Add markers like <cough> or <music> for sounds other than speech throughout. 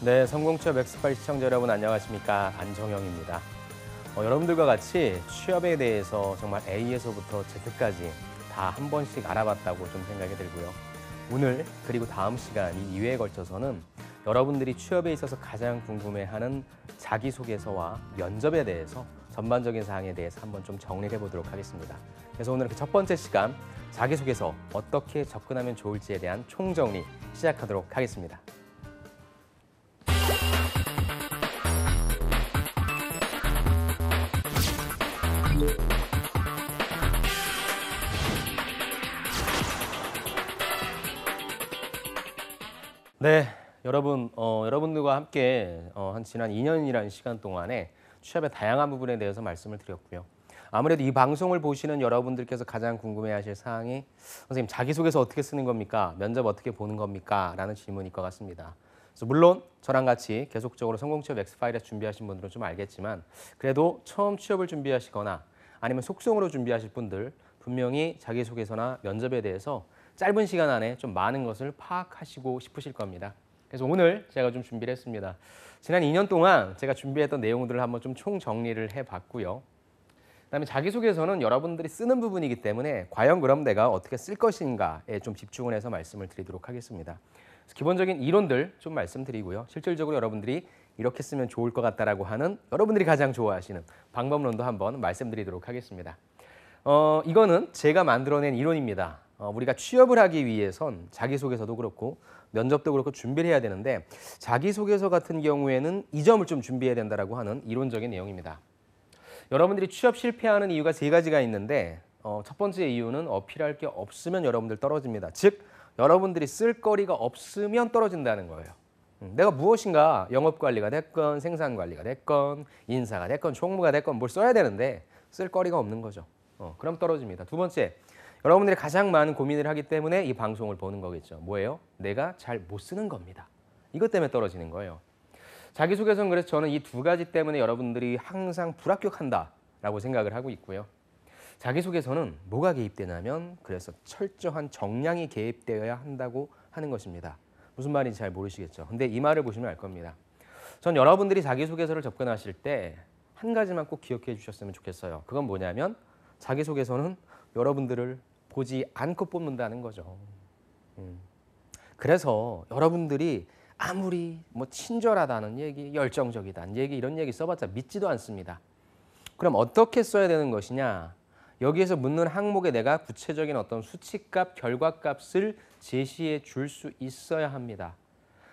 네, 성공취업 엑스팔 시청자 여러분 안녕하십니까 안정영입니다. 어, 여러분들과 같이 취업에 대해서 정말 A에서부터 Z까지 다 한 번씩 알아봤다고 좀 생각이 들고요. 오늘 그리고 다음 시간 이 2회에 걸쳐서는 여러분들이 취업에 있어서 가장 궁금해하는 자기소개서와 면접에 대해서 전반적인 사항에 대해서 한번 좀 정리해 보도록 하겠습니다. 그래서 오늘 그 첫 번째 시간 자기소개서 어떻게 접근하면 좋을지에 대한 총정리 시작하도록 하겠습니다. 네, 여러분, 어, 여러분들과 함께 어, 한 지난 2년이라는 시간 동안에 취업의 다양한 부분에 대해서 말씀을 드렸고요. 아무래도 이 방송을 보시는 여러분들께서 가장 궁금해하실 사항이 선생님 자기소개서 어떻게 쓰는 겁니까? 면접 어떻게 보는 겁니까? 라는 질문일 것 같습니다. 그래서 물론 저랑 같이 계속적으로 성공취업 엑스파일에 준비하신 분들은 좀 알겠지만 그래도 처음 취업을 준비하시거나 아니면 속성으로 준비하실 분들 분명히 자기소개서나 면접에 대해서 짧은 시간 안에 좀 많은 것을 파악하시고 싶으실 겁니다. 그래서 오늘 제가 좀 준비를 했습니다. 지난 2년 동안 제가 준비했던 내용들을 한번 좀 총정리를 해봤고요. 그다음에 자기소개서는 여러분들이 쓰는 부분이기 때문에 과연 그럼 내가 어떻게 쓸 것인가에 좀 집중을 해서 말씀을 드리도록 하겠습니다. 기본적인 이론들 좀 말씀드리고요. 실질적으로 여러분들이 이렇게 쓰면 좋을 것 같다라고 하는 여러분들이 가장 좋아하시는 방법론도 한번 말씀드리도록 하겠습니다. 어, 이거는 제가 만들어낸 이론입니다. 어, 우리가 취업을 하기 위해선 자기소개서도 그렇고 면접도 그렇고 준비를 해야 되는데 자기소개서 같은 경우에는 이 점을 좀 준비해야 된다라고 하는 이론적인 내용입니다. 여러분들이 취업 실패하는 이유가 세 가지가 있는데 어, 첫 번째 이유는 어필할 게 없으면 여러분들 떨어집니다. 즉 여러분들이 쓸 거리가 없으면 떨어진다는 거예요. 음, 내가 무엇인가 영업 관리가 됐건 생산 관리가 됐건 인사가 됐건 총무가 됐건 뭘 써야 되는데 쓸 거리가 없는 거죠. 어, 그럼 떨어집니다. 두 번째 여러분들이 가장 많은 고민을 하기 때문에 이 방송을 보는 거겠죠. 뭐예요? 내가 잘 못 쓰는 겁니다. 이것 때문에 떨어지는 거예요. 자기소개서는 그래서 저는 이 두 가지 때문에 여러분들이 항상 불합격한다라고 생각을 하고 있고요. 자기소개서는 뭐가 개입되냐면 그래서 철저한 정량이 개입되어야 한다고 하는 것입니다. 무슨 말인지 잘 모르시겠죠. 근데 이 말을 보시면 알 겁니다. 전 여러분들이 자기소개서를 접근하실 때 한 가지만 꼭 기억해 주셨으면 좋겠어요. 그건 뭐냐면 자기소개서는 여러분들을 보지 않고 뽑는다는 거죠. 음. 그래서 여러분들이 아무리 뭐 친절하다는 얘기, 열정적이다는 얘기 이런 얘기 써봤자 믿지도 않습니다. 그럼 어떻게 써야 되는 것이냐? 여기에서 묻는 항목에 내가 구체적인 어떤 수치값, 결과값을 제시해 줄 수 있어야 합니다.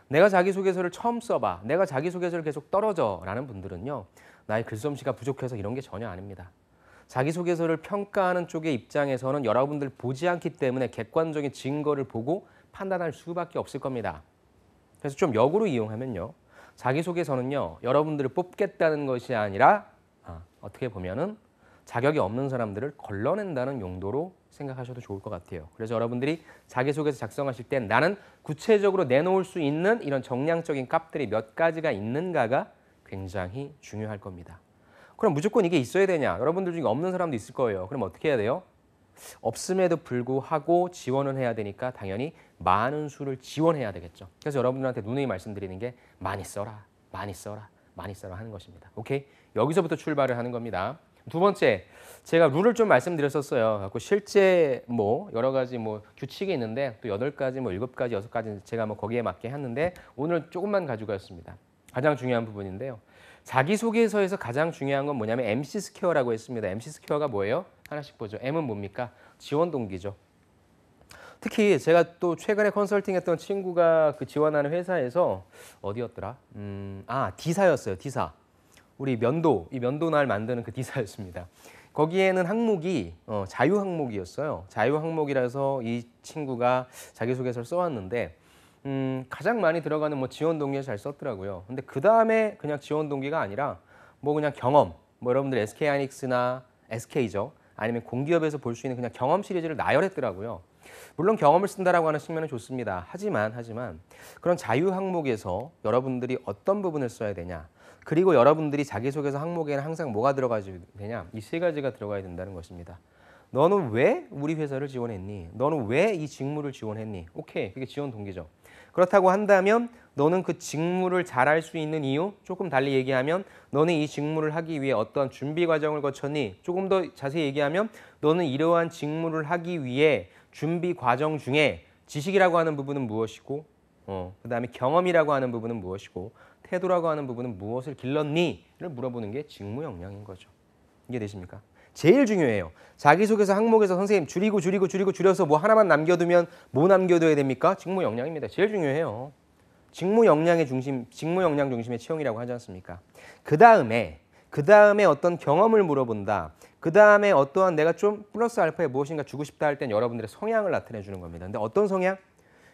내가 자기소개서를 처음 써봐. 내가 자기소개서를 계속 떨어져. 라는 분들은요. 나의 글솜씨가 부족해서 이런 게 전혀 아닙니다. 자기소개서를 평가하는 쪽의 입장에서는 여러분들 보지 않기 때문에 객관적인 증거를 보고 판단할 수밖에 없을 겁니다. 그래서 좀 역으로 이용하면요. 자기소개서는요. 여러분들을 뽑겠다는 것이 아니라 아, 어떻게 보면은 자격이 없는 사람들을 걸러낸다는 용도로 생각하셔도 좋을 것 같아요. 그래서 여러분들이 자기소개서 작성하실 땐 나는 구체적으로 내놓을 수 있는 이런 정량적인 값들이 몇 가지가 있는가가 굉장히 중요할 겁니다. 그럼 무조건 이게 있어야 되냐? 여러분들 중에 없는 사람도 있을 거예요. 그럼 어떻게 해야 돼요? 없음에도 불구하고 지원을 해야 되니까 당연히 많은 수를 지원해야 되겠죠. 그래서 여러분들한테 누누이 말씀드리는 게 많이 써라, 많이 써라, 많이 써라 하는 것입니다. 오케이? 여기서부터 출발을 하는 겁니다. 두 번째, 제가 룰을 좀 말씀드렸었어요. 갖고 실제 뭐 여러 가지 뭐 규칙이 있는데 또 여덟 가지, 뭐 일곱 가지, 여섯 가지 제가 뭐 거기에 맞게 했는데 오늘 조금만 가져갔습니다. 가장 중요한 부분인데요. 자기소개서에서 가장 중요한 건 뭐냐면 MC square라고 했습니다. MC 스퀘어가 뭐예요? 하나씩 보죠. M은 뭡니까? 지원 동기죠. 특히 제가 또 최근에 컨설팅했던 친구가 그 지원하는 회사에서 어디였더라? 음, 아 D사였어요. D사. 우리 면도 이 면도 날 만드는 그 D사였습니다. 거기에는 항목이 어, 자유 항목이었어요. 자유 항목이라서 이 친구가 자기소개서를 써왔는데 음, 가장 많이 들어가는 뭐 지원 동기에 잘 썼더라고요. 근데 그 다음에 그냥 지원 동기가 아니라 뭐 그냥 경험, 뭐 여러분들 SK 하이닉스나 SK죠. 아니면 공기업에서 볼 수 있는 그냥 경험 시리즈를 나열했더라고요. 물론 경험을 쓴다라고 하는 측면은 좋습니다. 하지만 하지만 그런 자유 항목에서 여러분들이 어떤 부분을 써야 되냐 그리고 여러분들이 자기소개서 항목에는 항상 뭐가 들어가야 되냐 이 세 가지가 들어가야 된다는 것입니다. 너는 왜 우리 회사를 지원했니? 너는 왜 이 직무를 지원했니? 오케이, 그게 지원 동기죠. 그렇다고 한다면 너는 그 직무를 잘할 수 있는 이유? 조금 달리 얘기하면 너는 이 직무를 하기 위해 어떠한 준비 과정을 거쳤니? 조금 더 자세히 얘기하면 너는 이러한 직무를 하기 위해 준비 과정 중에 지식이라고 하는 부분은 무엇이고 어, 그다음에 경험이라고 하는 부분은 무엇이고 태도라고 하는 부분은 무엇을 길렀니?를 물어보는 게 직무 역량인 거죠. 이해되십니까? 제일 중요해요. 자기소개서 항목에서 선생님 줄이고 줄이고 줄이고 줄여서 뭐 하나만 남겨두면 뭐 남겨둬야 됩니까? 직무 역량입니다. 제일 중요해요. 직무 역량의 중심, 직무 역량 중심의 채용이라고 하지 않습니까? 그 다음에 그 다음에 어떤 경험을 물어본다. 그 다음에 어떠한 내가 좀 플러스 알파에 무엇인가 주고 싶다 할 땐 여러분들의 성향을 나타내 주는 겁니다. 근데 어떤 성향?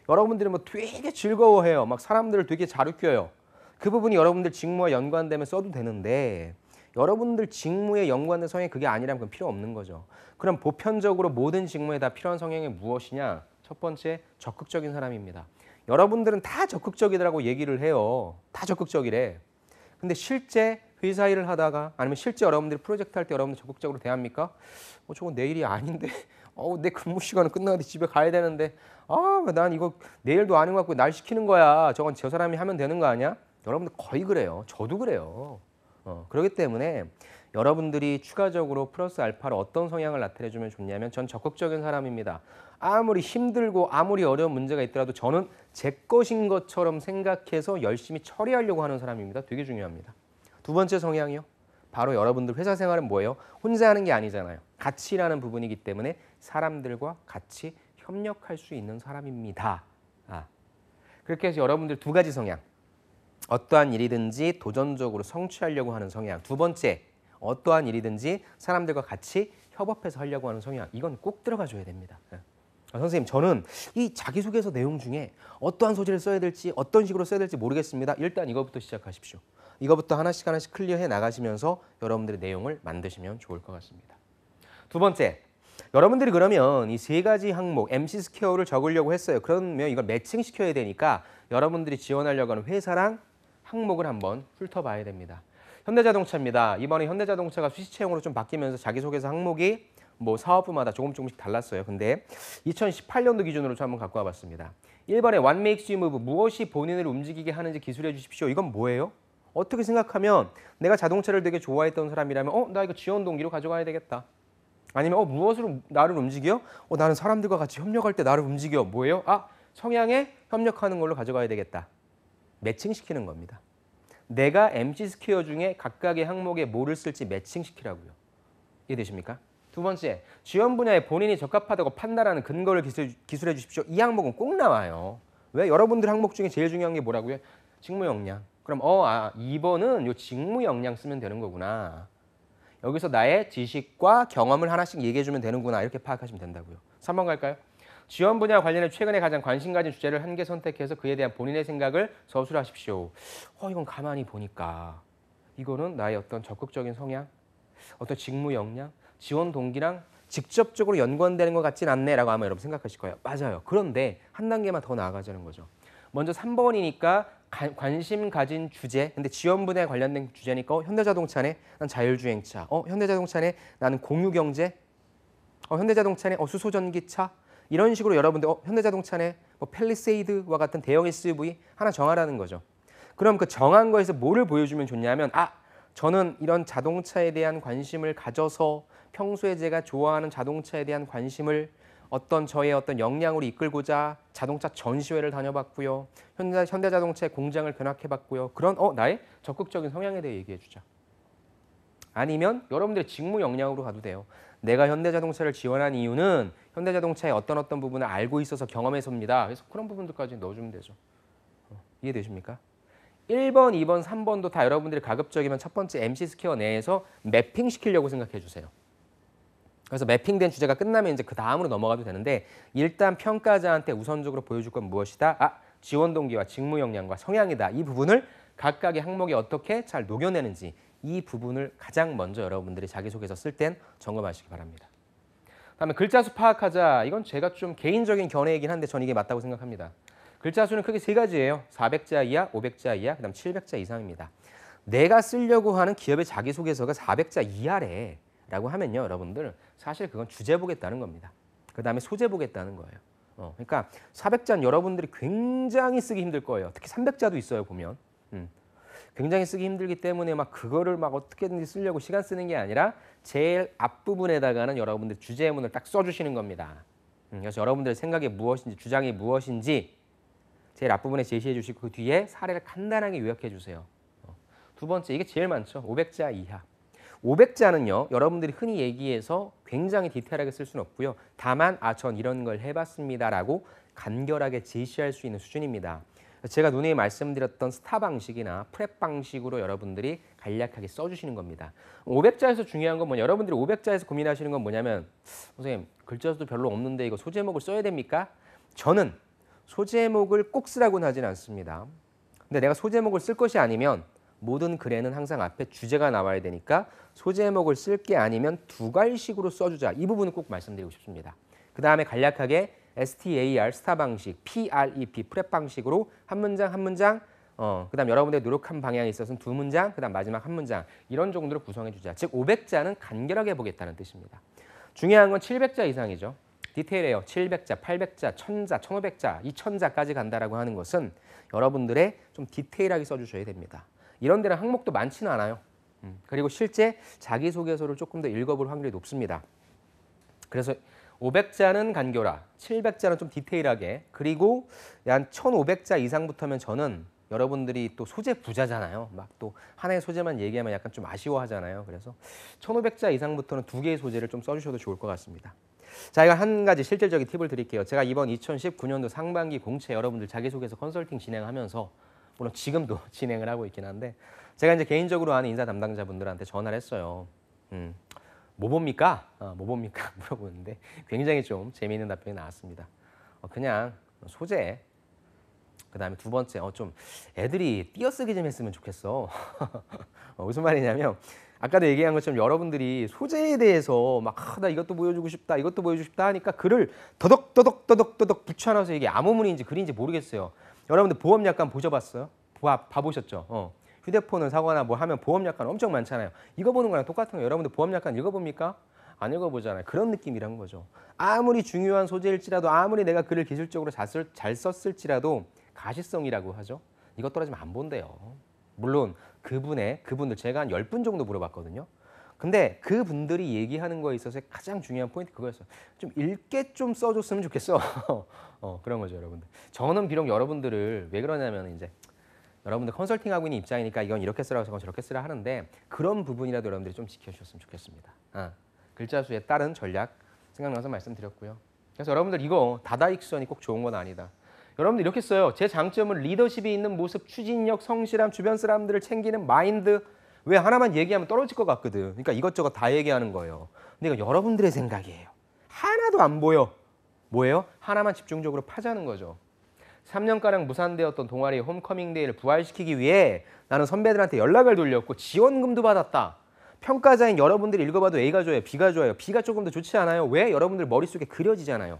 여러분들이 뭐 되게 즐거워해요. 막 사람들을 되게 잘 웃겨요. 그 부분이 여러분들 직무와 연관되면 써도 되는데 여러분들 직무에 연관된 성향이 그게 아니라면 그건 필요 없는 거죠. 그럼 보편적으로 모든 직무에 다 필요한 성향이 무엇이냐? 첫 번째, 적극적인 사람입니다. 여러분들은 다 적극적이라고 얘기를 해요. 다 적극적이래. 근데 실제 회사 일을 하다가 아니면 실제 여러분들이 프로젝트 할 때 여러분들 적극적으로 대합니까? 어, 저건 내일이 아닌데. <laughs> 어, 내 근무 시간은 끝나는데 집에 가야 되는데. 아, 난 이거 내일도 아닌 것 같고 날 시키는 거야. 저건 저 사람이 하면 되는 거 아니야? 여러분들 거의 그래요. 저도 그래요. 어, 그렇기 때문에 여러분들이 추가적으로 플러스 알파로 어떤 성향을 나타내 주면 좋냐면 전 적극적인 사람입니다. 아무리 힘들고 아무리 어려운 문제가 있더라도 저는 제 것인 것처럼 생각해서 열심히 처리하려고 하는 사람입니다. 되게 중요합니다. 두 번째 성향이요. 바로 여러분들 회사 생활은 뭐예요? 혼자 하는 게 아니잖아요. 같이 일하는 부분이기 때문에 사람들과 같이 협력할 수 있는 사람입니다. 아. 그렇게 해서 여러분들 두 가지 성향. 어떠한 일이든지 도전적으로 성취하려고 하는 성향. 두 번째, 어떠한 일이든지 사람들과 같이 협업해서 하려고 하는 성향. 이건 꼭 들어가 줘야 됩니다. 예. 아, 선생님, 저는 이 자기소개서 내용 중에 어떠한 소재를 써야 될지 어떤 식으로 써야 될지 모르겠습니다. 일단 이거부터 시작하십시오. 이거부터 하나씩 하나씩 clear해 나가시면서 여러분들의 내용을 만드시면 좋을 것 같습니다. 두 번째, 여러분들이 그러면 이 세 가지 항목 MC 스퀘어를 적으려고 했어요. 그러면 이걸 매칭시켜야 되니까 여러분들이 지원하려고 하는 회사랑 항목을 한번 훑어봐야 됩니다. 현대자동차입니다. 이번에 현대자동차가 수시 채용으로 좀 바뀌면서 자기소개서 항목이 뭐 사업부마다 조금 조금씩 달랐어요. 근데 2018년도 기준으로 좀 한번 갖고 와봤습니다. 1번에 What makes you move? 무엇이 본인을 움직이게 하는지 기술해 주십시오. 이건 뭐예요? 어떻게 생각하면 내가 자동차를 되게 좋아했던 사람이라면 어? 나 이거 지원 동기로 가져가야 되겠다. 아니면 어 무엇으로 나를 움직여? 어 나는 사람들과 같이 협력할 때 나를 움직여. 뭐예요? 아 성향에 협력하는 걸로 가져가야 되겠다. 매칭시키는 겁니다. 내가 MC square 중에 각각의 항목에 뭐를 쓸지 매칭시키라고요. 이해되십니까? 두 번째, 지원 분야에 본인이 적합하다고 판단하는 근거를 기술, 기술해 주십시오. 이 항목은 꼭 나와요. 왜? 여러분들 항목 중에 제일 중요한 게 뭐라고요? 직무 역량. 그럼 어, 아, 2번은 요 직무 역량 쓰면 되는 거구나. 여기서 나의 지식과 경험을 하나씩 얘기해 주면 되는구나. 이렇게 파악하시면 된다고요. 3번 갈까요? 지원 분야 관련해 최근에 가장 관심 가진 주제를 한 개 선택해서 그에 대한 본인의 생각을 서술하십시오. 어, 이건 가만히 보니까 이거는 나의 어떤 적극적인 성향, 어떤 직무 역량, 지원 동기랑 직접적으로 연관되는 것 같진 않네라고 아마 여러분 생각하실 거예요. 맞아요. 그런데 한 단계만 더 나아가자는 거죠. 먼저 3번이니까 가, 관심 가진 주제. 근데 지원 분야에 관련된 주제니까 어, 현대자동차 네. 난 자율주행차. 어, 현대자동차 네. 나는 공유경제. 어, 현대자동차 네. 어, 수소전기차. 이런 식으로 여러분들 어, 현대자동차네 뭐 펠리세이드와 같은 대형 SUV 하나 정하라는 거죠. 그럼 그 정한 거에서 뭐를 보여주면 좋냐면 아 저는 이런 자동차에 대한 관심을 가져서 평소에 제가 좋아하는 자동차에 대한 관심을 어떤 저의 어떤 역량으로 이끌고자 자동차 전시회를 다녀봤고요. 현대, 현대자동차의 공장을 견학해봤고요. 그런 어 나의 적극적인 성향에 대해 얘기해 주자. 아니면 여러분들의 직무 역량으로 가도 돼요. 내가 현대자동차를 지원한 이유는 현대자동차의 어떤 어떤 부분을 알고 있어서 경험해서입니다. 그래서 그런 부분들까지 넣어주면 되죠. 어, 이해되십니까? 1번, 2번, 3번도 다 여러분들이 가급적이면 첫 번째 MC square 내에서 mapping 시키려고 생각해 주세요. 그래서 mapping된 주제가 끝나면 이제 그 다음으로 넘어가도 되는데 일단 평가자한테 우선적으로 보여줄 건 무엇이다? 아, 지원 동기와 직무 역량과 성향이다. 이 부분을 각각의 항목에 어떻게 잘 녹여내는지 이 부분을 가장 먼저 여러분들이 자기소개서 쓸 땐 점검하시기 바랍니다. 다음에 글자 수 파악하자. 이건 제가 좀 개인적인 견해이긴 한데 전 이게 맞다고 생각합니다. 글자 수는 크게 세 가지예요. 400자 이하, 500자 이하, 그다음 700자 이상입니다. 내가 쓰려고 하는 기업의 자기소개서가 400자 이하래라고 하면요, 여러분들 사실 그건 주제 보겠다는 겁니다. 그 다음에 소재 보겠다는 거예요. 어, 그러니까 400자는 여러분들이 굉장히 쓰기 힘들 거예요. 특히 300자도 있어요 보면. 음. 굉장히 쓰기 힘들기 때문에 막 그거를 막 어떻게든지 쓰려고 시간 쓰는 게 아니라 제일 앞부분에다가는 여러분들 주제문을 딱 써주시는 겁니다. 음, 그래서 여러분들의 생각이 무엇인지 주장이 무엇인지 제일 앞부분에 제시해 주시고 그 뒤에 사례를 간단하게 요약해 주세요. 어. 두 번째 이게 제일 많죠. 500자 이하. 500자는요. 여러분들이 흔히 얘기해서 굉장히 디테일하게 쓸 수는 없고요. 다만 아 전 이런 걸 해봤습니다라고 간결하게 제시할 수 있는 수준입니다. 제가 누누이 말씀드렸던 스타 방식이나 프랩 방식으로 여러분들이 간략하게 써주시는 겁니다. 500자에서 중요한 건 뭐냐? 여러분들이 500자에서 고민하시는 건 뭐냐면 선생님 글자 수도 별로 없는데 이거 소제목을 써야 됩니까? 저는 소제목을 꼭 쓰라고는 하진 않습니다. 근데 내가 소제목을 쓸 것이 아니면 모든 글에는 항상 앞에 주제가 나와야 되니까 소제목을 쓸 게 아니면 두 갈식으로 써주자. 이 부분은 꼭 말씀드리고 싶습니다. 그 다음에 간략하게 STAR 스타 방식, PREP 프랩 방식으로 한 문장 한 문장 어, 그다음 여러분들의 노력한 방향에 있어서는 두 문장, 그다음 마지막 한 문장 이런 정도로 구성해 주자. 즉 500자는 간결하게 보겠다는 뜻입니다. 중요한 건 700자 이상이죠. 디테일해요. 700자, 800자, 1000자, 1500자, 2000자까지 간다라고 하는 것은 여러분들의 좀 디테일하게 써주셔야 됩니다. 이런 데는 항목도 많지는 않아요. 음, 그리고 실제 자기소개서를 조금 더 읽어볼 확률이 높습니다. 그래서 500자는 간교라, 700자는 좀 디테일하게, 그리고 한 1500자 이상부터면 저는 여러분들이 또 소재 부자잖아요. 막 또 하나의 소재만 얘기하면 약간 좀 아쉬워하잖아요. 그래서 1500자 이상부터는 두 개의 소재를 좀 써주셔도 좋을 것 같습니다. 자, 이거 한 가지 실질적인 팁을 드릴게요. 제가 이번 2019년도 상반기 공채 여러분들 자기소개서 컨설팅 진행하면서 물론 지금도 <laughs> 진행을 하고 있긴 한데 제가 이제 개인적으로 아는 인사 담당자분들한테 전화를 했어요. 음, 뭐 봅니까? 어, 뭐 봅니까? <laughs> 물어보는데 굉장히 좀 재미있는 답변이 나왔습니다. 어, 그냥 소재. 그다음에 두 번째, 어, 좀 애들이 띄어쓰기 좀 했으면 좋겠어. <laughs> 어, 무슨 말이냐면 아까도 얘기한 것처럼 여러분들이 소재에 대해서 막나 아, 이것도 보여주고 싶다, 이것도 보여주고 싶다 하니까 글을 더덕 더덕 더덕 더덕 붙여놔서 이게 아무 문인지 글인지 모르겠어요. 여러분들 보험 약관 보셔봤어요? 봐, 봐보셨죠? 어. 휴대폰을 사거나 뭐 하면 보험 약관 엄청 많잖아요. 이거 보는 거랑 똑같은 거예요. 여러분들 보험 약관 읽어봅니까? 안 읽어보잖아요. 그런 느낌이란 거죠. 아무리 중요한 소재일지라도 아무리 내가 글을 기술적으로 잘, 쓸, 잘 썼을지라도 가시성이라고 하죠. 이것 떨어지면 안 본대요. 물론 그분의 그분들 제가 한열분 정도 물어봤거든요. 근데 그분들이 얘기하는 거에 있어서 가장 중요한 포인트 그거였어요. 좀 읽게 좀 써줬으면 좋겠어. <laughs> 어, 그런 거죠, 여러분들. 저는 비록 여러분들을 왜 그러냐면 이제 여러분들 컨설팅하고 있는 입장이니까 이건 이렇게 쓰라고 저건 저렇게 쓰라 하는데 그런 부분이라도 여러분들이 좀 지켜주셨으면 좋겠습니다. 아, 글자 수에 따른 전략 생각나서 말씀드렸고요. 그래서 여러분들 이거 다다익선이 꼭 좋은 건 아니다. 여러분들 이렇게 써요. 제 장점은 리더십이 있는 모습, 추진력, 성실함, 주변 사람들을 챙기는 마인드. 왜 하나만 얘기하면 떨어질 것 같거든. 그러니까 이것저것 다 얘기하는 거예요. 근데 이거 여러분들의 생각이에요. 하나도 안 보여. 뭐예요? 하나만 집중적으로 파자는 거죠. 3년가량 무산되었던 동아리 홈커밍 데이를 부활시키기 위해 나는 선배들한테 연락을 돌렸고 지원금도 받았다. 평가자인 여러분들이 읽어봐도 A가 좋아요, B가 좋아요. B가 조금 더 좋지 않아요? 왜? 여러분들 머릿속에 그려지잖아요.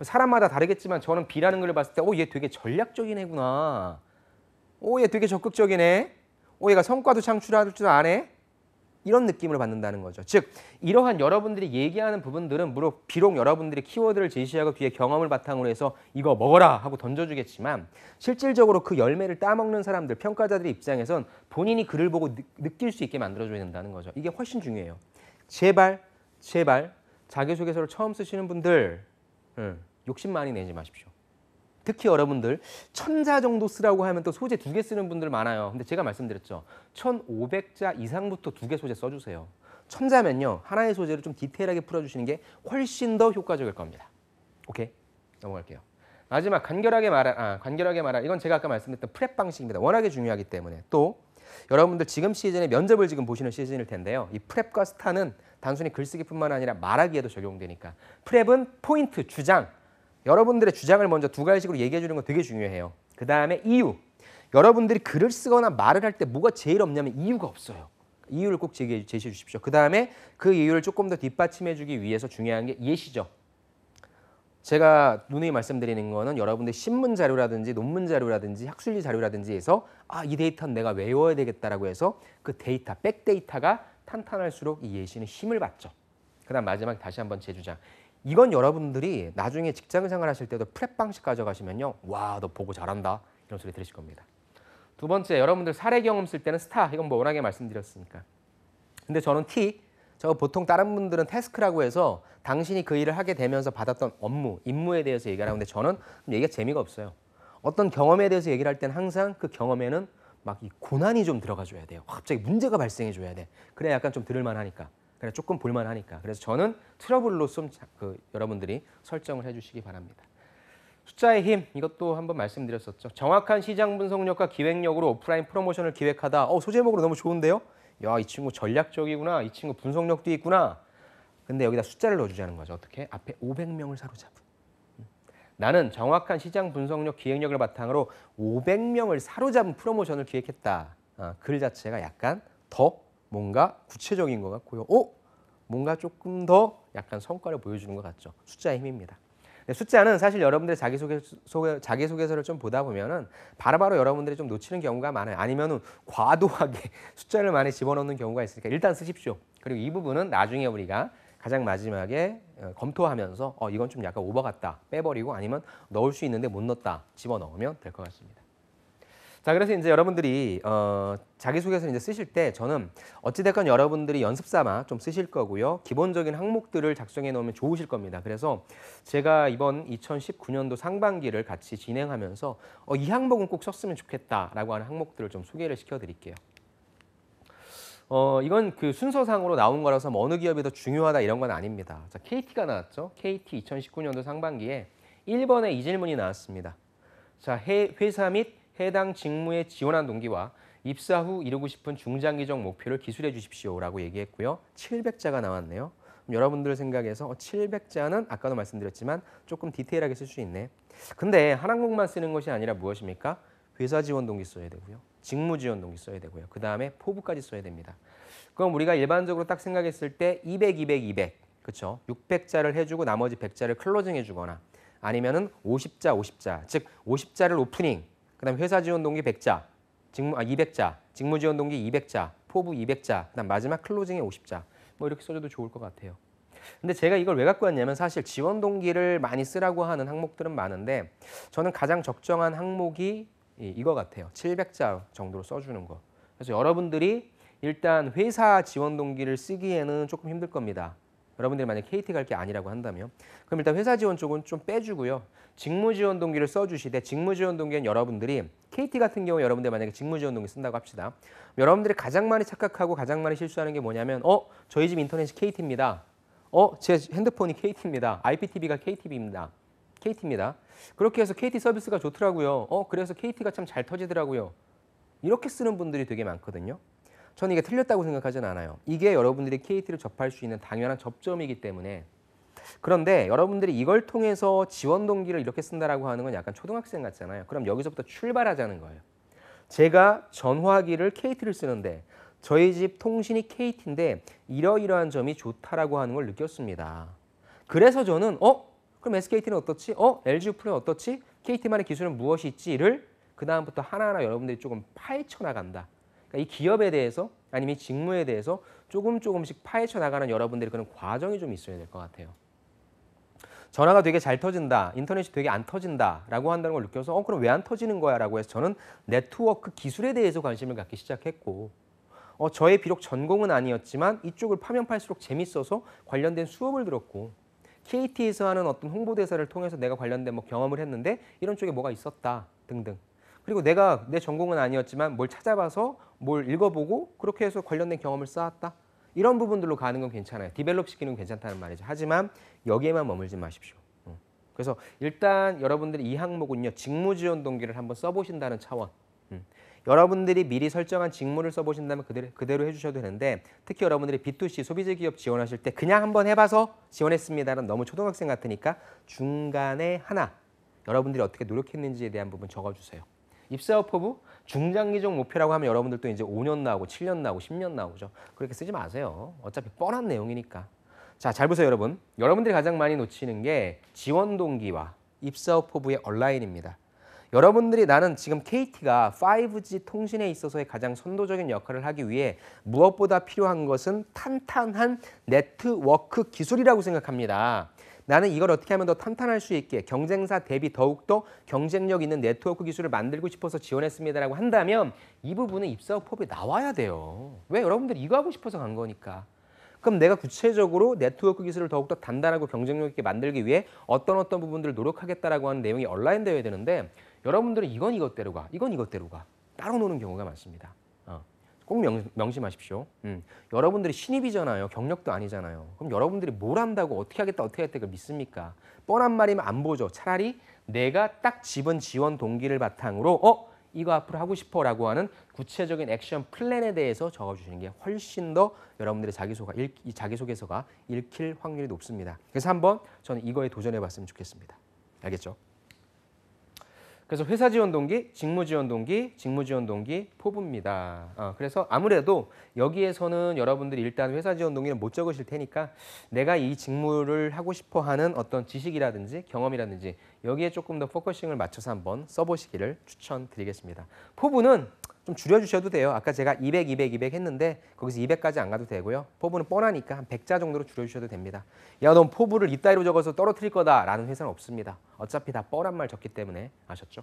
사람마다 다르겠지만 저는 B라는 걸 봤을 때, 오, 얘 되게 전략적인 애구나. 오, 얘 되게 적극적이네. 오, 얘가 성과도 창출할 줄 아네. 이런 느낌을 받는다는 거죠. 즉 이러한 여러분들이 얘기하는 부분들은 물론 비록 여러분들이 키워드를 제시하고 뒤에 경험을 바탕으로 해서 이거 먹어라 하고 던져주겠지만 실질적으로 그 열매를 따먹는 사람들 평가자들의 입장에선 본인이 글을 보고 느, 느낄 수 있게 만들어줘야 된다는 거죠. 이게 훨씬 중요해요. 제발 제발 자기소개서를 처음 쓰시는 분들 응, 욕심 많이 내지 마십시오. 특히 여러분들 천자 정도 쓰라고 하면 또 소재 두 개 쓰는 분들 많아요. 근데 제가 말씀드렸죠. 1500자 이상부터 두 개 소재 써주세요. 천자면요. 하나의 소재를 좀 디테일하게 풀어주시는 게 훨씬 더 효과적일 겁니다. 오케이? 넘어갈게요. 마지막 간결하게 말하, 아, 간결하게 말하. 이건 제가 아까 말씀드렸던 프랩 방식입니다. 워낙에 중요하기 때문에 또 여러분들 지금 시즌에 면접을 지금 보시는 시즌일 텐데요. 이 PREP과 STAR는 단순히 글쓰기뿐만 아니라 말하기에도 적용되니까 PREP은 point, 주장, 여러분들의 주장을 먼저 두괄식으로 얘기해 주는 건 되게 중요해요. 그 다음에 이유. 여러분들이 글을 쓰거나 말을 할 때 뭐가 제일 없냐면 이유가 없어요. 이유를 꼭 제시해 주십시오. 그 다음에 그 이유를 조금 더 뒷받침해 주기 위해서 중요한 게 예시죠. 제가 누누이 말씀드리는 거는 여러분들 신문 자료라든지 논문 자료라든지 학술지 자료라든지 해서 아, 이 데이터는 내가 외워야 되겠다라고 해서 그 데이터, back 데이터가 탄탄할수록 이 예시는 힘을 받죠. 그 다음 마지막 다시 한번 제 주장. 이건 여러분들이 나중에 직장 생활 하실 때도 프랩 방식 가져가시면요. 와, 너 보고 잘한다. 이런 소리 들으실 겁니다. 두 번째, 여러분들 사례 경험 쓸 때는 스타. 이건 뭐 워낙에 말씀드렸으니까. 근데 저는 T. 저 보통 다른 분들은 태스크라고 해서 당신이 그 일을 하게 되면서 받았던 업무, 임무에 대해서 얘기를 하는데 저는 얘기가 재미가 없어요. 어떤 경험에 대해서 얘기를 할 때는 항상 그 경험에는 막 이 고난이 좀 들어가 줘야 돼요. 갑자기 문제가 발생해 줘야 돼. 그래 약간 좀 들을만 하니까. 그래 조금 볼만 하니까. 그래서 저는 트러블로 좀 그 여러분들이 설정을 해 주시기 바랍니다. 숫자의 힘 이것도 한번 말씀드렸었죠. 정확한 시장 분석력과 기획력으로 오프라인 프로모션을 기획하다. 어, 소제목으로 너무 좋은데요? 야, 이 친구 전략적이구나. 이 친구 분석력도 있구나. 근데 여기다 숫자를 넣어주자는 거죠. 어떻게? 앞에 500명을 사로잡은. 나는 정확한 시장 분석력, 기획력을 바탕으로 500명을 사로잡은 프로모션을 기획했다. 어, 글 자체가 약간 더 뭔가 구체적인 것 같고요. 어? 뭔가 조금 더 약간 성과를 보여주는 것 같죠. 숫자의 힘입니다. 네, 숫자는 사실 여러분들의 자기소개, 소개, 자기소개서를 좀 보다 보면은 바로바로 여러분들이 좀 놓치는 경우가 많아요. 아니면은 과도하게 <laughs> 숫자를 많이 집어넣는 경우가 있으니까 일단 쓰십시오. 그리고 이 부분은 나중에 우리가 가장 마지막에 어, 검토하면서 어 이건 좀 약간 오버 같다 빼버리고 아니면 넣을 수 있는데 못 넣었다 집어 넣으면 될 것 같습니다. 자 그래서 이제 여러분들이 어, 자기소개서 이제 쓰실 때 저는 어찌됐건 여러분들이 연습 삼아 좀 쓰실 거고요 기본적인 항목들을 작성해 놓으면 좋으실 겁니다 그래서 제가 이번 2019년도 상반기를 같이 진행하면서 어, 이 항목은 꼭 썼으면 좋겠다라고 하는 항목들을 좀 소개를 시켜 드릴게요 어, 이건 그 순서상으로 나온 거라서 뭐 어느 기업이 더 중요하다 이런 건 아닙니다. 자, KT가 나왔죠. KT 2019년도 상반기에 1번에 이 질문이 나왔습니다. 자, 해, 회사 및 해당 직무에 지원한 동기와 입사 후 이루고 싶은 중장기적 목표를 기술해 주십시오라고 얘기했고요. 700자가 나왔네요. 여러분들 생각에서 700자는 아까도 말씀드렸지만 조금 detail하게 쓸 수 있네. 근데 한 항목만 쓰는 것이 아니라 무엇입니까? 회사 지원 동기 써야 되고요. 직무 지원 동기 써야 되고요. 그 다음에 포부까지 써야 됩니다. 그럼 우리가 일반적으로 딱 생각했을 때 200, 200, 200 그렇죠? 600자를 해주고 나머지 100자를 closing 해주거나 아니면은 50자, 50자 즉 50자를 오프닝 그다음 회사 지원 동기 100자 직무 아 200자 직무 지원 동기 200자 포부 200자 그다음 마지막 클로징에 50자 뭐 이렇게 써줘도 좋을 것 같아요. 근데 제가 이걸 왜 갖고 왔냐면 사실 지원 동기를 많이 쓰라고 하는 항목들은 많은데 저는 가장 적정한 항목이 이거 같아요. 700자 정도로 써주는 거. 그래서 여러분들이 일단 회사 지원 동기를 쓰기에는 조금 힘들 겁니다. 여러분들이 만약 KT 갈 게 아니라고 한다면 그럼 일단 회사 지원 쪽은 좀 빼주고요. 직무 지원 동기를 써주시되 직무 지원 동기는 여러분들이 KT 같은 경우 여러분들 만약에 직무 지원 동기 쓴다고 합시다. 여러분들이 가장 많이 착각하고 가장 많이 실수하는 게 뭐냐면 어 저희 집 인터넷이 KT입니다. 어 제 핸드폰이 KT입니다. IPTV가 KTV입니다. KT입니다. 그렇게 해서 KT 서비스가 좋더라고요. 어, 그래서 KT가 참 잘 터지더라고요. 이렇게 쓰는 분들이 되게 많거든요. 저는 이게 틀렸다고 생각하진 않아요. 이게 여러분들이 KT를 접할 수 있는 당연한 접점이기 때문에 그런데 여러분들이 이걸 통해서 지원 동기를 이렇게 쓴다라고 하는 건 약간 초등학생 같잖아요. 그럼 여기서부터 출발하자는 거예요. 제가 전화기를 KT를 쓰는데 저희 집 통신이 KT인데 이러이러한 점이 좋다라고 하는 걸 느꼈습니다. 그래서 저는 어 그럼 SKT는 어떻지? 어? LG U+는 어떻지? KT만의 기술은 무엇이 있지?를 그 다음부터 하나하나 여러분들이 조금 파헤쳐 나간다. 그러니까 이 기업에 대해서 아니면 이 직무에 대해서 조금 조금씩 파헤쳐 나가는 여러분들이 그런 과정이 좀 있어야 될 것 같아요. 전화가 되게 잘 터진다, 인터넷이 되게 안 터진다라고 한다는 걸 느껴서 어 그럼 왜 안 터지는 거야라고 해서 저는 네트워크 기술에 대해서 관심을 갖기 시작했고 어 저의 비록 전공은 아니었지만 이쪽을 파면 팔수록 재밌어서 관련된 수업을 들었고 KT에서 하는 어떤 홍보대사를 통해서 내가 관련된 뭐 경험을 했는데 이런 쪽에 뭐가 있었다 등등. 그리고 내가 내 전공은 아니었지만 뭘 찾아봐서 뭘 읽어보고 그렇게 해서 관련된 경험을 쌓았다. 이런 부분들로 가는 건 괜찮아요. 디벨롭 시키는 건 괜찮다는 말이죠. 하지만 여기에만 머물지 마십시오. 그래서 일단 여러분들이 이 항목은요. 직무 지원 동기를 한번 써보신다는 차원. 여러분들이 미리 설정한 직무를 써보신다면 그대로, 그대로 해주셔도 되는데 특히 여러분들이 B2C 소비재 기업 지원하실 때 그냥 한번 해봐서 지원했습니다는 너무 초등학생 같으니까 중간에 하나 여러분들이 어떻게 노력했는지에 대한 부분 적어주세요. 입사업 포부 중장기적 목표라고 하면 여러분들도 이제 5년 나오고 7년 나오고 10년 나오죠. 그렇게 쓰지 마세요. 어차피 뻔한 내용이니까. 자, 잘 보세요, 여러분. 여러분들이 가장 많이 놓치는 게 지원 동기와 입사업 포부의 온라인입니다. 여러분들이 나는 지금 KT가 5G 통신에 있어서의 가장 선도적인 역할을 하기 위해 무엇보다 필요한 것은 탄탄한 네트워크 기술이라고 생각합니다. 나는 이걸 어떻게 하면 더 탄탄할 수 있게 경쟁사 대비 더욱더 경쟁력 있는 네트워크 기술을 만들고 싶어서 지원했습니다라고 한다면 이 부분은 입사 후법에 나와야 돼요. 왜 여러분들이 이거 하고 싶어서 간 거니까. 그럼 내가 구체적으로 네트워크 기술을 더욱더 단단하고 경쟁력 있게 만들기 위해 어떤 어떤 부분들을 노력하겠다라고 하는 내용이 얼라인 되어야 되는데 여러분들은 이건 이것대로 가, 이건 이것대로 가. 따로 노는 경우가 많습니다. 어. 꼭 명, 명심하십시오. 음. 여러분들이 신입이잖아요. 경력도 아니잖아요. 그럼 여러분들이 뭘 한다고 어떻게 하겠다 어떻게 하겠다 그 믿습니까? 뻔한 말이면 안 보죠. 차라리 내가 딱 집은 지원 동기를 바탕으로 어 이거 앞으로 하고 싶어라고 하는 구체적인 액션 플랜에 대해서 적어주시는 게 훨씬 더 여러분들의 자기소가 읽, 이 자기소개서가 읽힐 확률이 높습니다. 그래서 한번 저는 이거에 도전해봤으면 좋겠습니다. 알겠죠? 그래서 회사 지원 동기, 직무 지원 동기, 직무 지원 동기 포부입니다. 어, 그래서 아무래도 여기에서는 여러분들이 일단 회사 지원 동기는 못 적으실 테니까 내가 이 직무를 하고 싶어 하는 어떤 지식이라든지 경험이라든지 여기에 조금 더 focusing을 맞춰서 한번 써보시기를 추천드리겠습니다. 포부는 좀 줄여주셔도 돼요. 아까 제가 200, 200, 200 했는데 거기서 200까지 안 가도 되고요. 포부는 뻔하니까 한 100자 정도로 줄여주셔도 됩니다. 야, 넌 포부를 이따위로 적어서 떨어뜨릴 거다라는 회사는 없습니다. 어차피 다 뻔한 말 적기 때문에 아셨죠?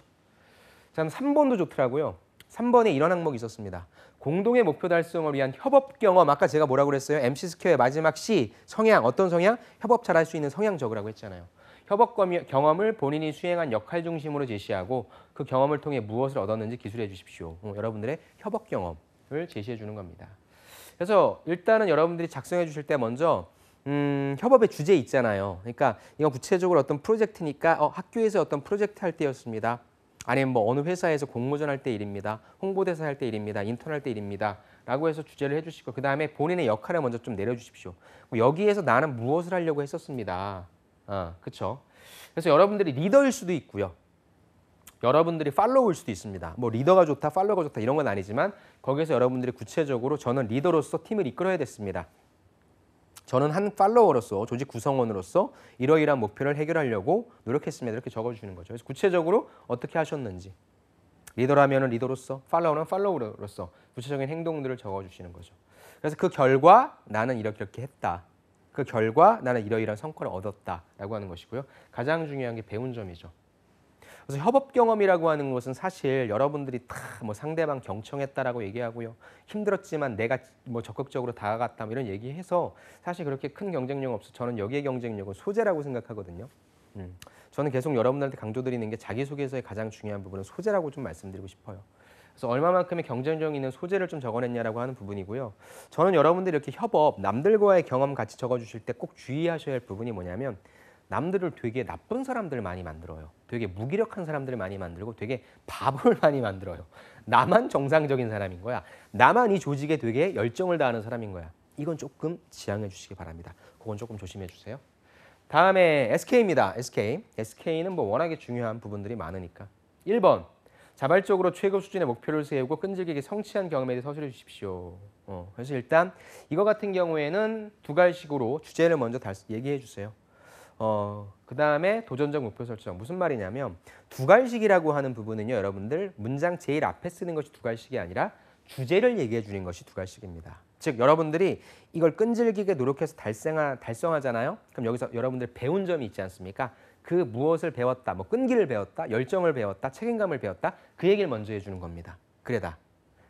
자, 3번도 좋더라고요. 3번에 이런 항목이 있었습니다. 공동의 목표 달성을 위한 협업 경험. 아까 제가 뭐라고 그랬어요? MC 스퀘어의 마지막 C 성향 어떤 성향? 협업 잘할 수 있는 성향 적으라고 했잖아요. 협업 경험을 본인이 수행한 역할 중심으로 제시하고 그 경험을 통해 무엇을 얻었는지 기술해 주십시오. 어, 여러분들의 협업 경험을 제시해 주는 겁니다. 그래서 일단은 여러분들이 작성해 주실 때 먼저 음, 협업의 주제 있잖아요. 그러니까 이건 구체적으로 어떤 프로젝트니까 어, 학교에서 어떤 프로젝트 할 때였습니다. 아니면 뭐 어느 회사에서 공모전 할 때 일입니다. 홍보대사 할 때 일입니다. 인턴 할 때 일입니다. 라고 해서 주제를 해주시고 그 다음에 본인의 역할을 먼저 좀 내려주십시오. 여기에서 나는 무엇을 하려고 했었습니다. 어, 그렇죠. 그래서 여러분들이 리더일 수도 있고요. 여러분들이 팔로우일 수도 있습니다. 뭐 리더가 좋다, 팔로우가 좋다 이런 건 아니지만 거기서 여러분들이 구체적으로 저는 리더로서 팀을 이끌어야 됐습니다. 저는 한 팔로워로서 조직 구성원으로서 이러이러한 목표를 해결하려고 노력했습니다. 이렇게 적어주시는 거죠. 그래서 구체적으로 어떻게 하셨는지 리더라면 리더로서 팔로워는 팔로워로서 구체적인 행동들을 적어주시는 거죠. 그래서 그 결과 나는 이렇게 이렇게 했다. 그 결과 나는 이러이러한 성과를 얻었다라고 하는 것이고요. 가장 중요한 게 배운 점이죠. 그래서 협업 경험이라고 하는 것은 사실 여러분들이 다 뭐 상대방 경청했다라고 얘기하고요. 힘들었지만 내가 뭐 적극적으로 다가갔다 뭐 이런 얘기해서 사실 그렇게 큰 경쟁력 없어. 저는 여기에 경쟁력은 소재라고 생각하거든요. 음. 저는 계속 여러분들한테 강조드리는 게 자기소개서의 가장 중요한 부분은 소재라고 좀 말씀드리고 싶어요. 그래서 얼마만큼의 경쟁력 있는 소재를 좀 적어냈냐라고 하는 부분이고요. 저는 여러분들이 이렇게 협업, 남들과의 경험 같이 적어주실 때 꼭 주의하셔야 할 부분이 뭐냐면 남들을 되게 나쁜 사람들 많이 만들어요. 되게 무기력한 사람들을 많이 만들고 되게 바보를 <laughs> 많이 만들어요. 나만 정상적인 사람인 거야. 나만 이 조직에 되게 열정을 다하는 사람인 거야. 이건 조금 지양해 주시기 바랍니다. 그건 조금 조심해 주세요. 다음에 SK입니다. SK. SK는 뭐 워낙에 중요한 부분들이 많으니까. 1번. 자발적으로 최고 수준의 목표를 세우고 끈질기게 성취한 경험에 대해 서술해 주십시오. 어, 그래서 일단 이거 같은 경우에는 두 가지식으로 주제를 먼저 얘기해 주세요. 어, 그 다음에 도전적 목표 설정. 무슨 말이냐면 두 갈식이라고 하는 부분은요, 여러분들 문장 제일 앞에 쓰는 것이 두 갈식이 아니라 주제를 얘기해 주는 것이 두 갈식입니다. 즉 여러분들이 이걸 끈질기게 노력해서 달성하, 달성하잖아요. 그럼 여기서 여러분들 배운 점이 있지 않습니까? 그 무엇을 배웠다, 뭐 끈기를 배웠다, 열정을 배웠다, 책임감을 배웠다 그 얘기를 먼저 해주는 겁니다. 그래다.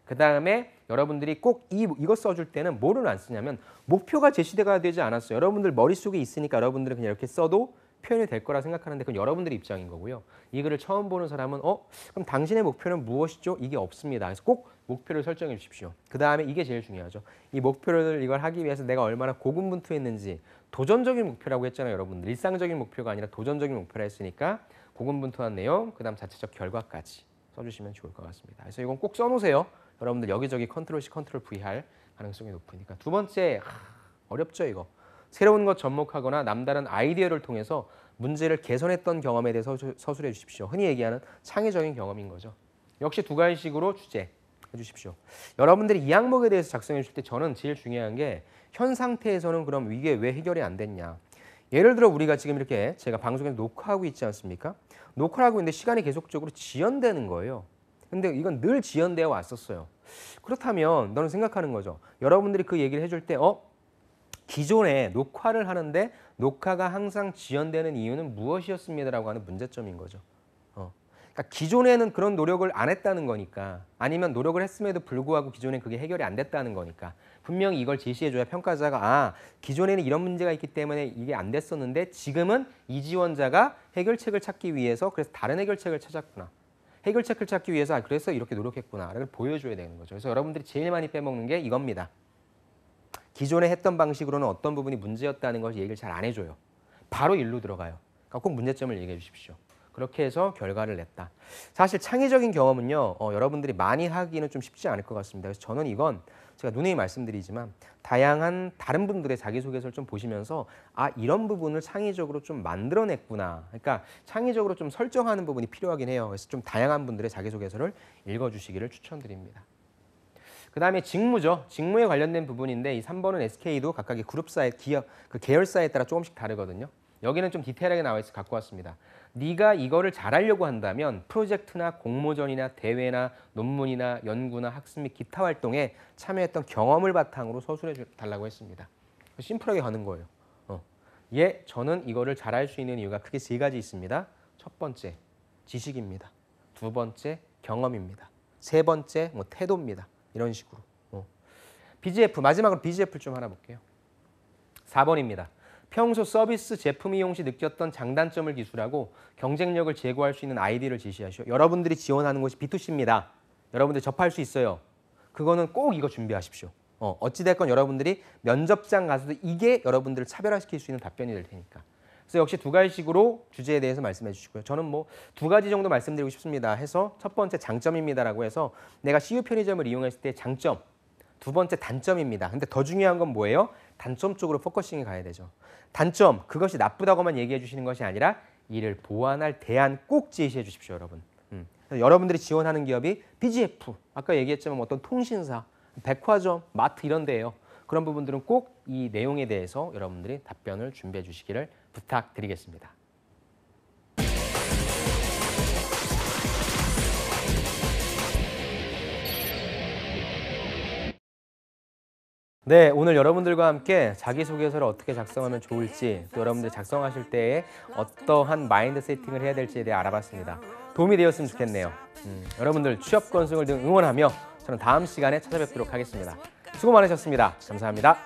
그 다음에 여러분들이 꼭 이, 이거 써줄 때는 뭐를 안 쓰냐면 목표가 제시가 되지 않았어요. 여러분들 머릿속에 있으니까 여러분들은 그냥 이렇게 써도 표현이 될 거라 생각하는데 그건 여러분들의 입장인 거고요. 이 글을 처음 보는 사람은 어? 그럼 당신의 목표는 무엇이죠? 이게 없습니다. 그래서 꼭 목표를 설정해 주십시오. 그 다음에 이게 제일 중요하죠. 이 목표를 이걸 하기 위해서 내가 얼마나 고군분투했는지 도전적인 목표라고 했잖아요, 여러분들. 일상적인 목표가 아니라 도전적인 목표라 했으니까 고군분투한 내용, 그 다음 자체적 결과까지 써주시면 좋을 것 같습니다. 그래서 이건 꼭 써놓으세요. 여러분들 여기저기 control C, control V 할 가능성이 높으니까. 두 번째, 하, 어렵죠, 이거. 새로운 것 접목하거나 남다른 아이디어를 통해서 문제를 개선했던 경험에 대해서 서술해 주십시오. 흔히 얘기하는 창의적인 경험인 거죠. 역시 두 가지식으로 주제 해주십시오. 여러분들이 이 항목에 대해서 작성해 주실 때 저는 제일 중요한 게 현 상태에서는 그럼 이게 왜 해결이 안 됐냐. 예를 들어 우리가 지금 이렇게 제가 방송에서 녹화하고 있지 않습니까? 녹화를 하고 있는데 시간이 계속적으로 지연되는 거예요. 근데 이건 늘 지연되어 왔었어요. 그렇다면 너는 생각하는 거죠. 여러분들이 그 얘기를 해줄 때 어? 기존에 녹화를 하는데 녹화가 항상 지연되는 이유는 무엇이었습니다라고 하는 문제점인 거죠. 어. 그러니까 기존에는 그런 노력을 안 했다는 거니까 아니면 노력을 했음에도 불구하고 기존에 그게 해결이 안 됐다는 거니까 분명히 이걸 제시해줘야 평가자가 아 기존에는 이런 문제가 있기 때문에 이게 안 됐었는데 지금은 이 지원자가 해결책을 찾기 위해서 그래서 다른 해결책을 찾았구나. 해결책을 찾기 위해서 아, 그래서 이렇게 노력했구나를 보여줘야 되는 거죠. 그래서 여러분들이 제일 많이 빼먹는 게 이겁니다. 기존에 했던 방식으로는 어떤 부분이 문제였다는 것을 얘기를 잘 안 해줘요. 바로 일로 들어가요. 그러니까 꼭 문제점을 얘기해 주십시오. 그렇게 해서 결과를 냈다. 사실 창의적인 경험은요, 어, 여러분들이 많이 하기는 좀 쉽지 않을 것 같습니다. 그래서 저는 이건 제가 누누이 말씀드리지만 다양한 다른 분들의 자기소개서를 좀 보시면서 아 이런 부분을 창의적으로 좀 만들어냈구나. 그러니까 창의적으로 좀 설정하는 부분이 필요하긴 해요. 그래서 좀 다양한 분들의 자기소개서를 읽어주시기를 추천드립니다. 그 다음에 직무죠. 직무에 관련된 부분인데 이 3번은 SK도 각각의 그룹사의 기업, 그 계열사에 따라 조금씩 다르거든요. 여기는 좀 디테일하게 나와 있어 갖고 왔습니다. 네가 이거를 잘하려고 한다면 프로젝트나 공모전이나 대회나 논문이나 연구나 학습 및 기타 활동에 참여했던 경험을 바탕으로 서술해 달라고 했습니다. 심플하게 가는 거예요. 어. 예, 저는 이거를 잘할 수 있는 이유가 크게 세 가지 있습니다. 첫 번째, 지식입니다. 두 번째, 경험입니다. 세 번째, 뭐 태도입니다. 이런 식으로. 어. BGF 마지막으로 BGF 좀 하나 볼게요. 4번입니다. 평소 서비스 제품 이용 시 느꼈던 장단점을 기술하고 경쟁력을 제고할 수 있는 아이디를 제시하시오. 여러분들이 지원하는 곳이 B2C입니다. 여러분들 접할 수 있어요. 그거는 꼭 이거 준비하십시오. 어, 어찌됐건 여러분들이 면접장 가서도 이게 여러분들을 차별화시킬 수 있는 답변이 될 테니까. 그래서 역시 두 가지식으로 주제에 대해서 말씀해 주시고요. 저는 뭐 두 가지 정도 말씀드리고 싶습니다. 해서 첫 번째 장점입니다라고 해서 내가 CU 편의점을 이용했을 때 장점, 두 번째 단점입니다. 근데 더 중요한 건 뭐예요? 단점 쪽으로 focusing이 가야 되죠. 단점, 그것이 나쁘다고만 얘기해 주시는 것이 아니라 이를 보완할 대안 꼭 제시해 주십시오, 여러분. 음. 여러분들이 지원하는 기업이 BGF, 아까 얘기했지만 뭐 어떤 통신사, 백화점, 마트 이런 데예요. 그런 부분들은 꼭 이 내용에 대해서 여러분들이 답변을 준비해 주시기를 부탁드리겠습니다. 네, 오늘 여러분들과 함께 자기소개서를 어떻게 작성하면 좋을지, 또 여러분들 작성하실 때에 어떠한 마인드 세팅을 해야 될지에 대해 알아봤습니다. 도움이 되었으면 좋겠네요. 음, 여러분들 취업 건승을 등 응원하며 저는 다음 시간에 찾아뵙도록 하겠습니다. 수고 많으셨습니다. 감사합니다.